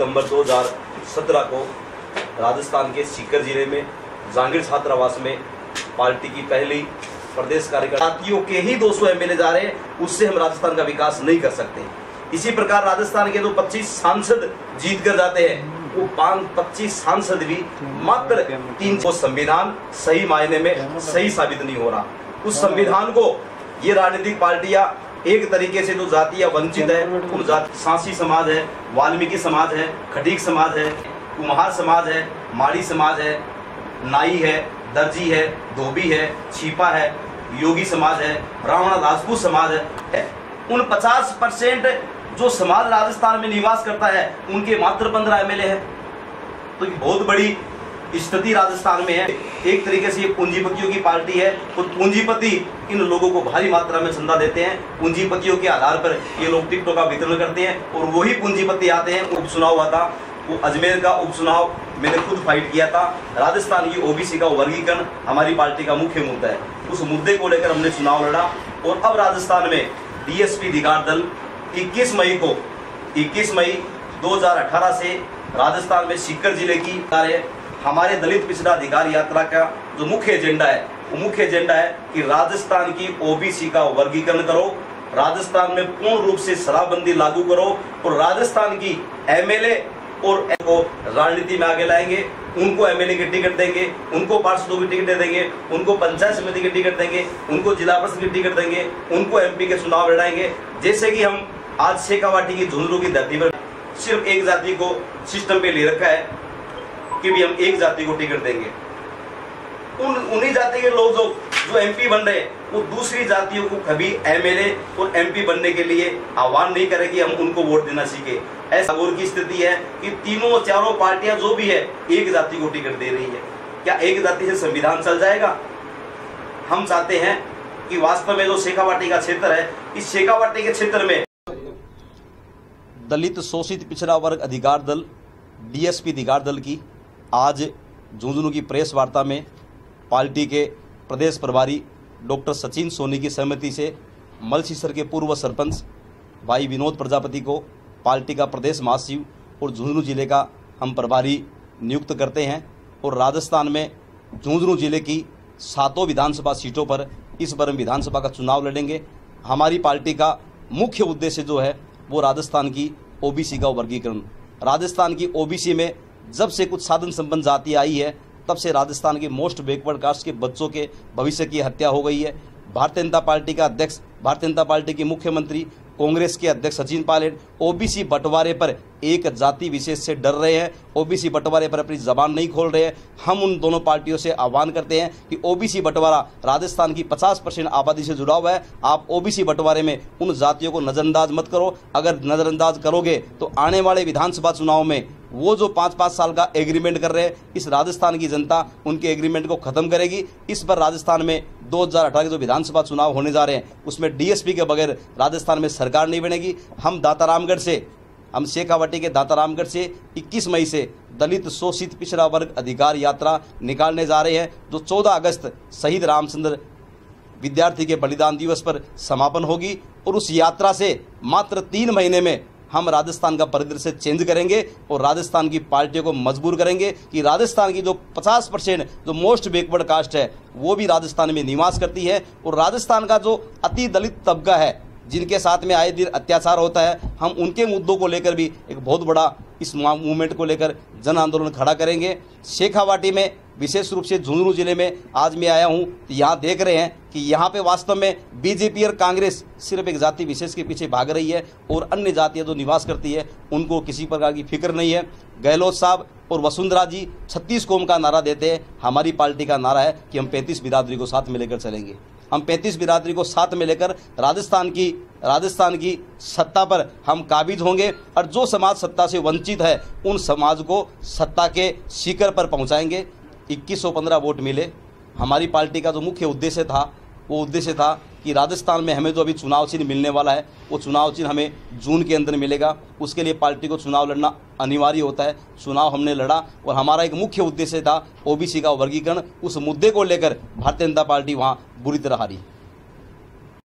सितंबर 2017 को राजस्थान के सीकर ज़िले में, जांगीर छात्रावास में पार्टी की पहली प्रदेश कार्यकर्ताओं के ही 200 एमएलए जा रहे हैं, उससे हम राजस्थान का विकास नहीं कर सकते। इसी प्रकार राजस्थान के जो 25 सांसद जीत कर जाते हैं। वो पाँच पच्चीस सांसद भी मात्र तीन सौ संविधान सही मायने में सही साबित नहीं हो रहा। उस संविधान को ये राजनीतिक पार्टियाँ एक तरीके से जो जाति या वंचित है, उन जाति, सांसी समाज है, वाल्मीकि समाज है, खटीक समाज है, कुम्हार समाज है, माड़ी समाज है, नाई है, दर्जी है, धोबी है, छिपा है, योगी समाज है, ब्राह्मण राजपूत समाज है। उन 50 परसेंट जो समाज राजस्थान में निवास करता है, उनके मात्र पंद्रह एमएलए हैं। तो ये बहुत बड़ी स्थिति राजस्थान में है। एक तरीके से ये पूंजीपतियों की पार्टी है। और पूंजीपति इन लोगों को भारी मात्रा में चंदा देते हैं। पूंजीपतियों के आधार पर ये लोग टिकटों का वितरण करते हैं और वही पूंजीपति आते हैं। उपचुनाव हुआ था। वो अजमेर का उपचुनाव मैंने खुद फाइट किया था। राजस्थान की ओबीसी का वर्गीकरण हमारी पार्टी का मुख्य मुद्दा है। उस मुद्दे को लेकर हमने चुनाव लड़ा और अब राजस्थान में डीएसपी धिकार दल 21 मई को 21 मई 2018 से राजस्थान में सीकर ज़िले की कार्य हमारे दलित पिछड़ा अधिकार यात्रा का जो मुख्य एजेंडा है, वो मुख्य एजेंडा है कि राजस्थान की ओबीसी का वर्गीकरण करो, राजस्थान में पूर्ण रूप से शराबबंदी लागू करो और राजस्थान की एमएलए और को राजनीति में आगे लाएँगे। उनको एमएलए की टिकट देंगे, उनको पार्षदों की टिकट देंगे, उनको पंचायत समिति की टिकट देंगे, उनको जिला परिषद की टिकट देंगे, उनको एमपी के चुनाव लड़ाएँगे। जैसे कि हम आज शेखावाटी की झुंझुनू की धरती पर सिर्फ़ एक जाति को सिस्टम पे ले रखा है कि भी हम एक जाति को टिकट देंगे। उन, उन्हीं जाति के लोग जो जो एमपी बन रहे वो दूसरी जातियों को कभी एमएलए और एमपी बनने के लिए आह्वान नहीं करेगी हम उनको वोट देना सीखे। ऐसा और की स्थिति है कि तीनों चारों पार्टियाँ जो भी है, एक जाति को टिकट दे रही है। क्या एक जाति से संविधान चल जाएगा? हम चाहते हैं कि वास्तव में जो शेखावाटी का क्षेत्र है, इस शेखावाटी के क्षेत्र में दलित शोषित पिछड़ा वर्ग अधिकार दल डीएसपी अधिकार दल की आज झुंझुनू की प्रेस वार्ता में पार्टी के प्रदेश प्रभारी डॉक्टर सचिन सोनी की सहमति से मलसीसर के पूर्व सरपंच भाई विनोद प्रजापति को पार्टी का प्रदेश महासचिव और झुंझुनू ज़िले का हम प्रभारी नियुक्त करते हैं और राजस्थान में झुंझुनू ज़िले की सातों विधानसभा सीटों पर इस बार हम विधानसभा का चुनाव लड़ेंगे। हमारी पार्टी का मुख्य उद्देश्य जो है वो राजस्थान की ओबीसी का वर्गीकरण। राजस्थान की ओबीसी में जब से कुछ साधन संपन्न जाति आई है, तब से राजस्थान के मोस्ट बैकवर्ड कास्ट के बच्चों के भविष्य की हत्या हो गई है। भारतीय जनता पार्टी का अध्यक्ष, भारतीय जनता पार्टी के मुख्यमंत्री, कांग्रेस के अध्यक्ष सचिन पायलट, ओबीसी बंटवारे पर एक जाति विशेष से डर रहे हैं। ओबीसी बंटवारे पर अपनी जबान नहीं खोल रहे हैं। हम उन दोनों पार्टियों से आह्वान करते हैं कि ओबीसी बंटवारा राजस्थान की 50 परसेंट आबादी से जुड़ा हुआ है। आप ओबीसी बंटवारे में उन जातियों को नजरअंदाज मत करो। अगर नजरअंदाज करोगे तो आने वाले विधानसभा चुनाव में वो जो पाँच पाँच साल का एग्रीमेंट कर रहे हैं, इस राजस्थान की जनता उनके एग्रीमेंट को खत्म करेगी। इस पर राजस्थान में 2018 के जो विधानसभा चुनाव होने जा रहे हैं, उसमें डीएसपी के बगैर राजस्थान में सरकार नहीं बनेगी। हम दातारामगढ़ से, हम शेखावटी के दातारामगढ़ से 21 मई से दलित शोषित पिछड़ा वर्ग अधिकार यात्रा निकालने जा रहे हैं, जो 14 अगस्त शहीद रामचंद्र विद्यार्थी के बलिदान दिवस पर समापन होगी। और उस यात्रा से मात्र तीन महीने में हम राजस्थान का परिदृश्य चेंज करेंगे और राजस्थान की पार्टियों को मजबूर करेंगे कि राजस्थान की जो 50 परसेंट, जो मोस्ट बैकवर्ड कास्ट है, वो भी राजस्थान में निवास करती है और राजस्थान का जो अति दलित तबका है, जिनके साथ में आए दिन अत्याचार होता है, हम उनके मुद्दों को लेकर भी एक बहुत बड़ा इस मूवमेंट को लेकर जन आंदोलन खड़ा करेंगे। शेखावाटी में विशेष रूप से झुंझुनू ज़िले में आज मैं आया हूँ। यहाँ देख रहे हैं कि यहाँ पे वास्तव में बीजेपी और कांग्रेस सिर्फ़ एक जाति विशेष के पीछे भाग रही है और अन्य जातियाँ जो निवास करती है, उनको किसी प्रकार की फ़िक्र नहीं है। गहलोत साहब और वसुंधरा जी छत्तीस कौम का नारा देते हैं। हमारी पार्टी का नारा है कि हम पैंतीस बिरादरी को साथ में लेकर चलेंगे। हम पैंतीस बिरादरी को साथ में लेकर राजस्थान की राजस्थान की सत्ता पर हम काबिज होंगे और जो समाज सत्ता से वंचित है, उन समाज को सत्ता के शिखर पर पहुंचाएँगे। 2115 वोट मिले। हमारी पार्टी का जो मुख्य उद्देश्य था, वो उद्देश्य था कि राजस्थान में हमें जो अभी चुनाव चिन्ह मिलने वाला है, वो चुनाव चिन्ह हमें जून के अंदर मिलेगा। उसके लिए पार्टी को चुनाव लड़ना अनिवार्य होता है। चुनाव हमने लड़ा और हमारा एक मुख्य उद्देश्य था ओबीसी का वर्गीकरण। उस मुद्दे को लेकर भारतीय जनता पार्टी वहाँ बुरी तरह हारी।